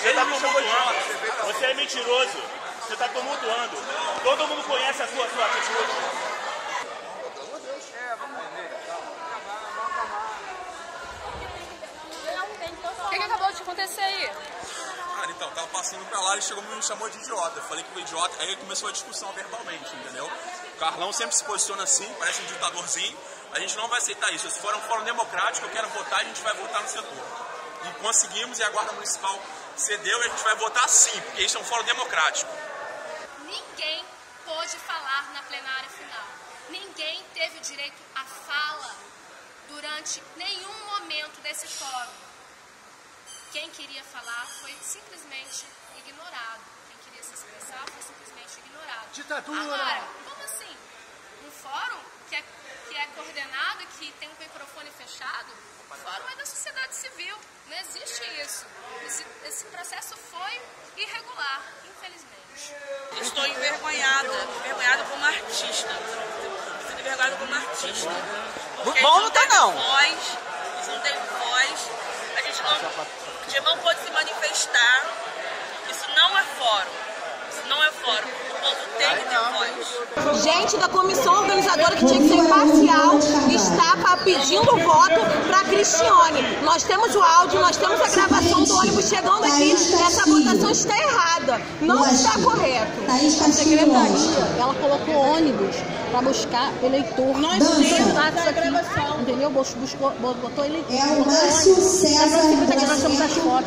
Você tá tumultuando. Você é mentiroso. Você tá tumultuando. Todo mundo conhece a sua, sua atitude. O que, que acabou de acontecer aí? Cara, então, tava passando pra lá e chegou e me chamou de idiota. Eu falei que o idiota. Aí começou a discussão verbalmente, entendeu? O Carlão sempre se posiciona assim, parece um ditadorzinho. A gente não vai aceitar isso. Se for um fórum democrático, eu quero votar, a gente vai votar no setor. E conseguimos e a Guarda Municipal cedeu e a gente vai votar sim, porque isso é um fórum democrático. Ninguém pôde falar na plenária final. Ninguém teve direito à fala durante nenhum momento desse fórum. Quem queria falar foi simplesmente ignorado. Quem queria se expressar foi simplesmente ignorado. Ditadura! Agora, como assim? Um fórum que é, que é coordenado e que tem um microfone fechado? O fórum é da sociedade civil. Não existe isso. Esse, esse processo foi irregular, infelizmente. Estou envergonhada, envergonhada como artista. Estou envergonhada como artista. Bom não tá, teve não. Voz, não tem voz. A gente não, a gente não pode se manifestar. Isso não é fórum. Isso não é fórum. O povo tem que ter voz. Gente da comissão organizadora que tinha que ser imparcial está pedindo voto para Cristiane. Nós temos o áudio, nós temos a gravação do ônibus chegando aqui. Essa votação está errada. Não está correto. A secretaria, ela colocou ônibus para buscar eleitor. Nós Dança. dados aqui, entendeu? Bus- Buscou, botou eleitor. É o Márcio. César Nós temos aqui, nós.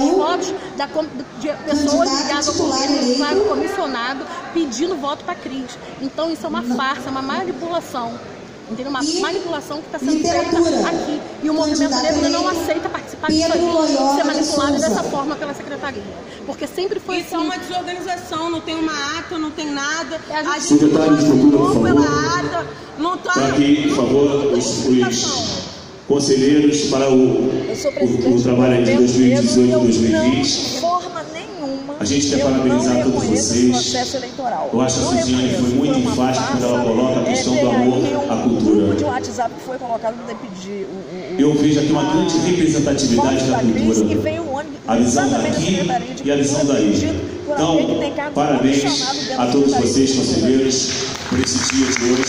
Fotos. É temos o fotos da, com- de pessoas ligadas ao governo, claro, comissionado, pedindo voto para Cris. Então isso é uma farsa, é uma manipulação. Entendeu? Uma E manipulação que está sendo feita aqui. E o movimento negro não aceita participar disso Pedro Loyola ser de manipulado Souza. dessa forma pela secretaria. Porque sempre foi Isso é assim. uma desorganização, não tem uma ata, não tem nada. É, a gente- A gente de não favor. pela ata, não tá. Para que, por favor, os conselheiros para o, o, o trabalho de do governo negro e eu 2018-2020. não, de forma nenhuma, A gente quer eu parabenizar todos vocês. Eu acho que a reconheço. foi muito enfática quando ela coloca a questão É, do amor à cultura. de WhatsApp foi colocado para pedir Eu vejo aqui uma grande representatividade da cultura. A visão daqui e a visão daí. Então, parabéns a todos vocês, conselheiros, por esse dia de hoje.